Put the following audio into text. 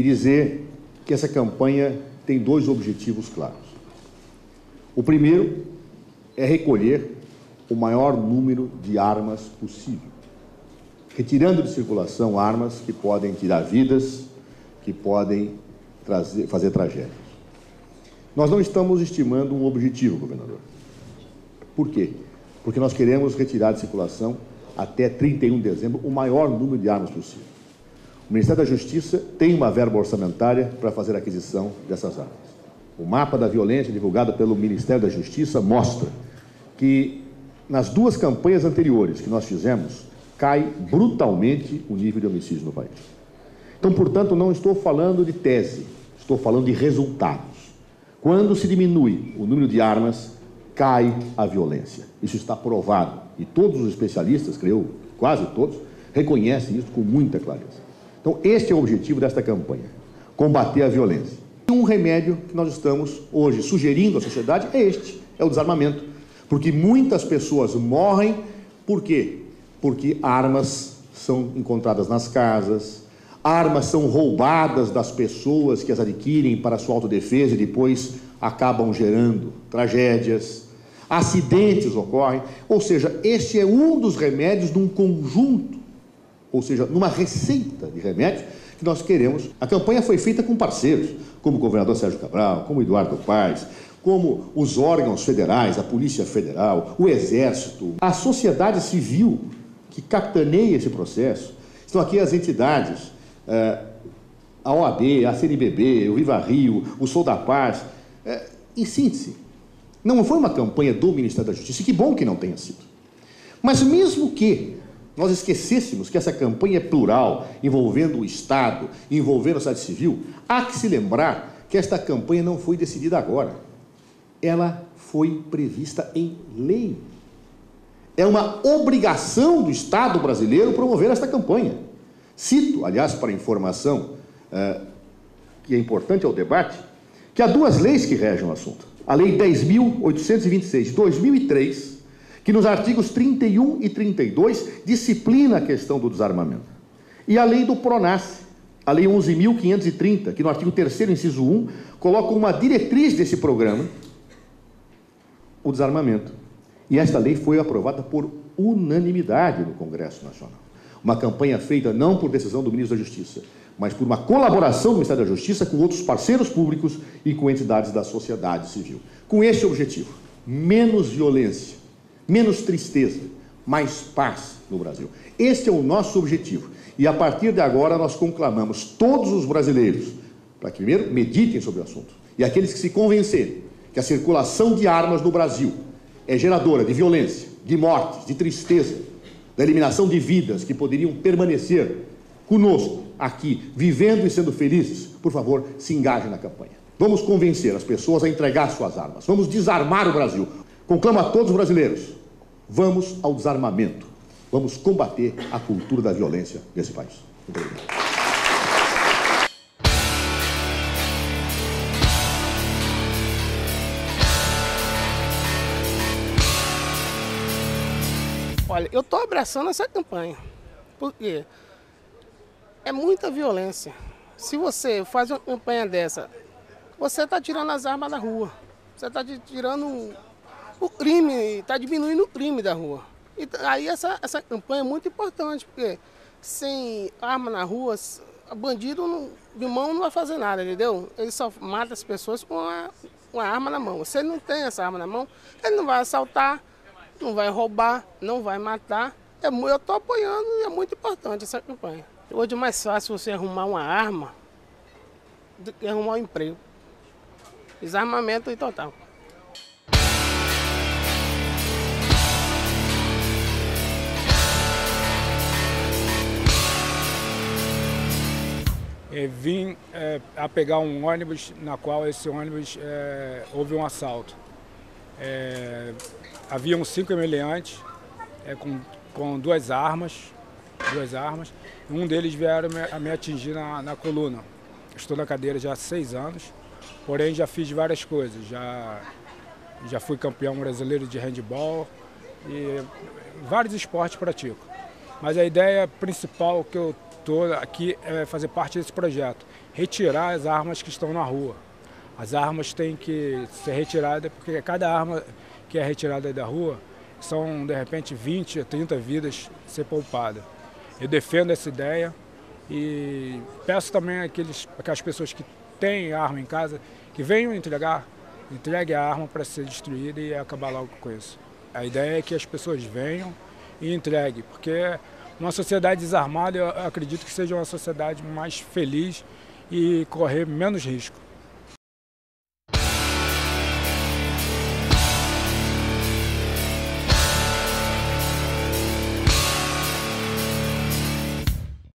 e dizer que essa campanha tem dois objetivos claros. O primeiro é recolher o maior número de armas possível, retirando de circulação armas que podem tirar vidas, que podem trazer, fazer tragédias. Nós não estamos estimando um objetivo, governador. Por quê? Porque nós queremos retirar de circulação até 31 de dezembro o maior número de armas possível. O Ministério da Justiça tem uma verba orçamentária para fazer a aquisição dessas armas. O mapa da violência divulgado pelo Ministério da Justiça mostra que nas duas campanhas anteriores que nós fizemos, cai brutalmente o nível de homicídio no país. Então, portanto, não estou falando de tese, estou falando de resultados. Quando se diminui o número de armas, cai a violência. Isso está provado. E todos os especialistas, creio, quase todos, reconhecem isso com muita clareza. Então, este é o objetivo desta campanha: combater a violência. E um remédio que nós estamos hoje sugerindo à sociedade é este: é o desarmamento. Porque muitas pessoas morrem, por quê? Porque armas são encontradas nas casas, armas são roubadas das pessoas que as adquirem para sua autodefesa e depois acabam gerando tragédias, acidentes ocorrem. Ou seja, este é um dos remédios de um conjunto ou seja, numa receita de remédios que nós queremos. A campanha foi feita com parceiros, como o governador Sérgio Cabral, como o Eduardo Paes, como os órgãos federais, a Polícia Federal, o Exército, a sociedade civil que capitaneia esse processo. Estão aqui as entidades, eh, a OAB, a CNBB, o Viva Rio, o Sou da Paz. Eh, em síntese, não foi uma campanha do Ministério da Justiça, e que bom que não tenha sido. Mas mesmo que nós esquecêssemos que essa campanha é plural, envolvendo o Estado, envolvendo a sociedade civil, há que se lembrar que esta campanha não foi decidida agora. Ela foi prevista em lei. É uma obrigação do Estado brasileiro promover esta campanha. Cito, aliás, para informação, uh, que é importante ao debate, que há duas leis que regem o assunto. A Lei 10.826 de 2003 que nos artigos 31 e 32 disciplina a questão do desarmamento. E a lei do PRONAS, a lei 11.530, que no artigo 3 inciso 1, coloca uma diretriz desse programa, o desarmamento. E esta lei foi aprovada por unanimidade no Congresso Nacional. Uma campanha feita não por decisão do ministro da Justiça, mas por uma colaboração do Ministério da Justiça com outros parceiros públicos e com entidades da sociedade civil. Com este objetivo: menos violência, menos tristeza, mais paz no Brasil. Este é o nosso objetivo. E a partir de agora nós conclamamos todos os brasileiros para que primeiro meditem sobre o assunto. E aqueles que se convencerem que a circulação de armas no Brasil é geradora de violência, de mortes, de tristeza, da eliminação de vidas que poderiam permanecer conosco aqui, vivendo e sendo felizes, por favor, se engajem na campanha. Vamos convencer as pessoas a entregar suas armas. Vamos desarmar o Brasil. Conclamo a todos os brasileiros Vamos ao desarmamento. Vamos combater a cultura da violência nesse país. Muito obrigado. Olha, eu estou abraçando essa campanha, porque é muita violência. Se você faz uma campanha dessa, você está tirando as armas da rua, você está tirando o crime, está diminuindo o crime da rua. E aí essa, essa campanha é muito importante, porque sem arma na rua, bandido não, de mão não vai fazer nada, entendeu? Ele só mata as pessoas com a, uma arma na mão. Se ele não tem essa arma na mão, ele não vai assaltar, não vai roubar, não vai matar. É, eu estou apoiando e é muito importante essa campanha. Hoje é mais fácil você arrumar uma arma do que arrumar um emprego. Desarmamento e total. Vim é, a pegar um ônibus na qual esse ônibus é, houve um assalto. É, haviam cinco meliantes é, com, com duas armas, duas armas. Um deles vieram me, a me atingir na, na coluna. Estou na cadeira já há seis anos, porém já fiz várias coisas. Já, já fui campeão brasileiro de handball e vários esportes pratico. Mas a ideia principal que eu aqui é fazer parte desse projeto, retirar as armas que estão na rua. As armas têm que ser retiradas, porque cada arma que é retirada da rua são, de repente, 20 a 30 vidas ser poupadas. Eu defendo essa ideia e peço também àqueles, aquelas pessoas que têm arma em casa que venham entregar, entregue a arma para ser destruída e acabar logo com isso. A ideia é que as pessoas venham e entreguem, porque uma sociedade desarmada eu acredito que seja uma sociedade mais feliz e correr menos risco.